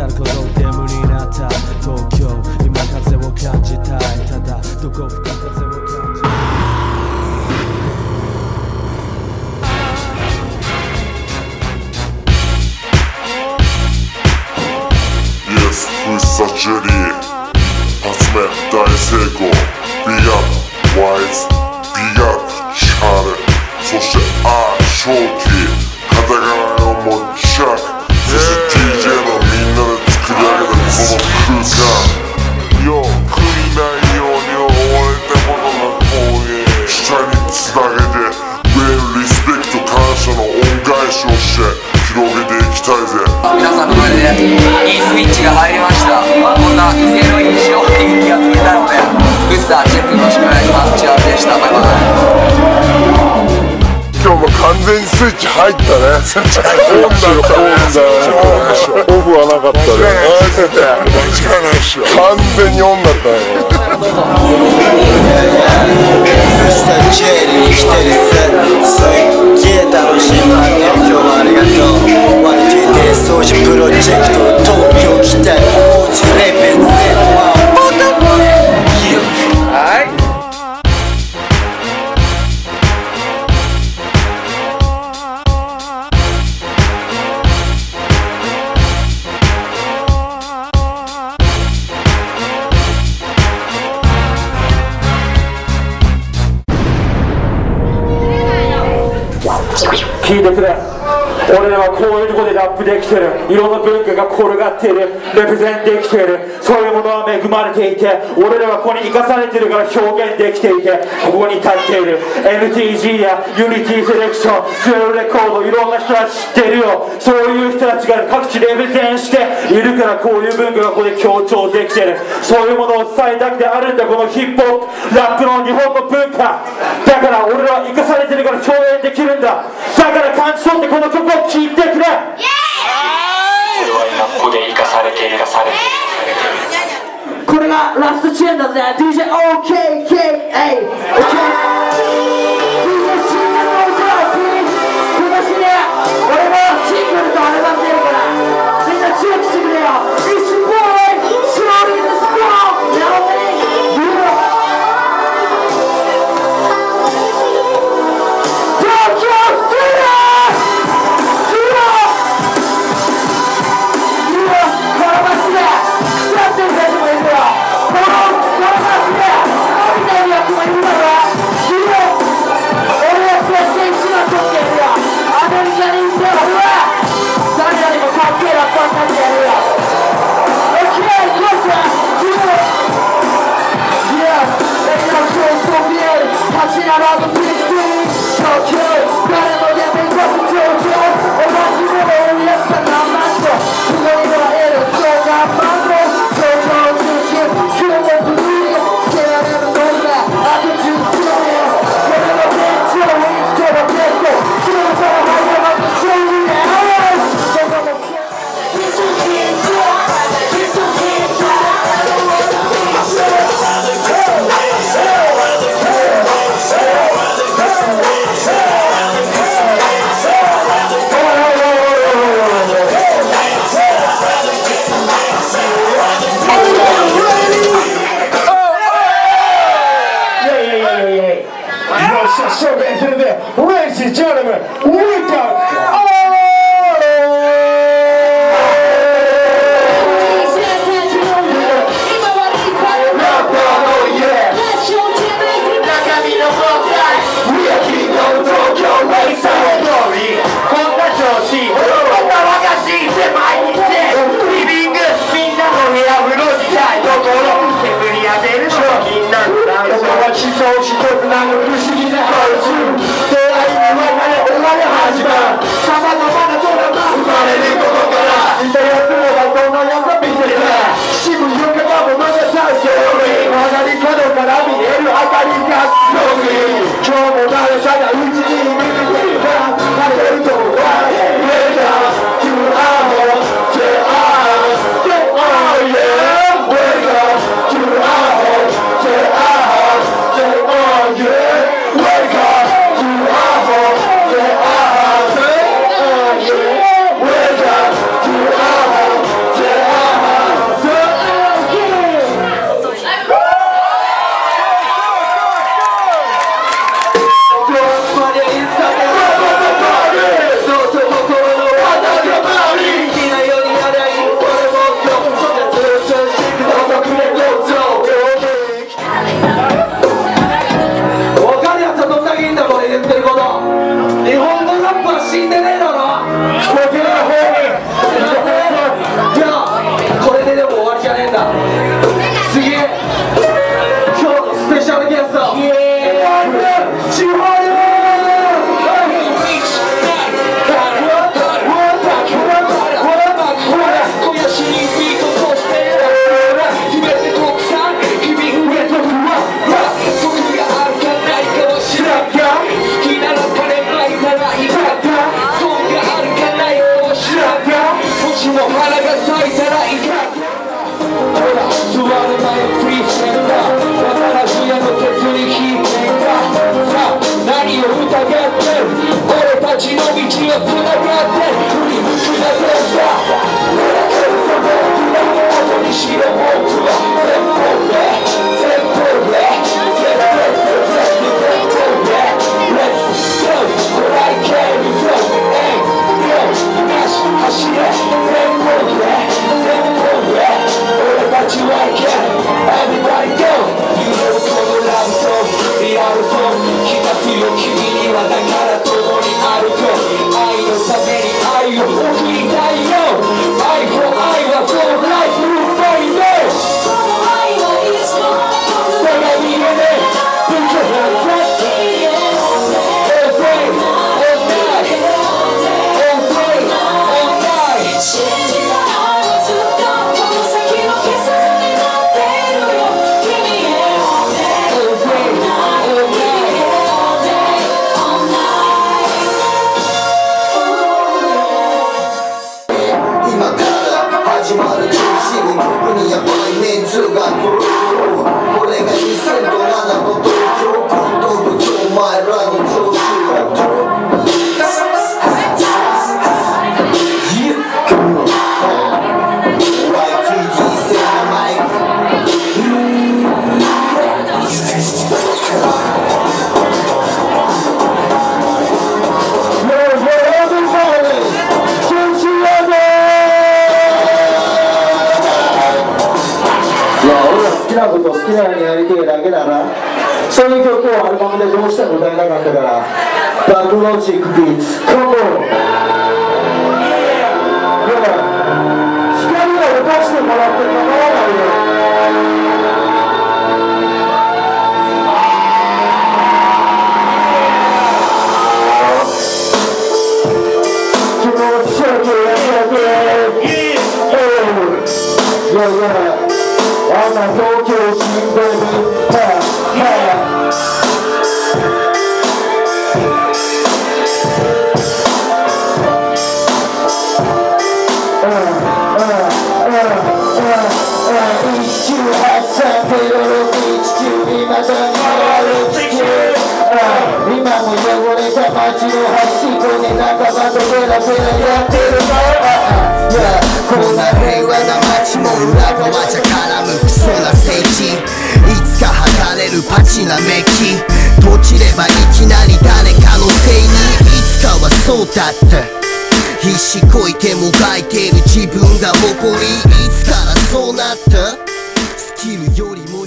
眠りになった東京今風を感じたいただどこ吹く風を感じたい Yes, フッサジェリー発明大成功 Big up Wise Big up チャルそして R 正気入ったね。オンだったオンだオフはなかったね。間違いないっしょ完全にオンだったすっげえ楽しみ待ってる今日もありがとう。掃除プロジェクトこういうとこでラップできてる。いろんな文化が転がっている。レプゼンできている。そういうものは恵まれていて俺らはここに生かされてるから表現できていてここに立っている。NTG や Unity セレクションゼロレコードいろんな人たち知ってるよ。そういう人たちが各地レプゼンしているからこういう文化がここで強調できてる。そういうものを伝えたくてあるんだ。このヒップホップラップの日本の文化。だから俺らは生かされてるから表現できるんだ。だから感じ取ってこの曲を聴いてくれここで生かされて生かされてこれがラストチェーンだぜ。DJOKKA Артемова. Ура! なことを好きなようにやりてえだけだな。そういう曲をアルバムでどうしても歌えなかったから。バックロジックビーツコ光を落としてもらって構わないよ。気持ちよくやってやっていやいやあんな東京新聞にはは今も汚れた街の端っこで仲間とペラペラやってるぞこんな平和な街も裏側じゃ絡むクソな聖地いつか測れるパチなメッキ閉じればいきなり誰かのせいにいつかはそうだった必死こいてもがいてる自分が誇りいつからそうなった。スキルよりも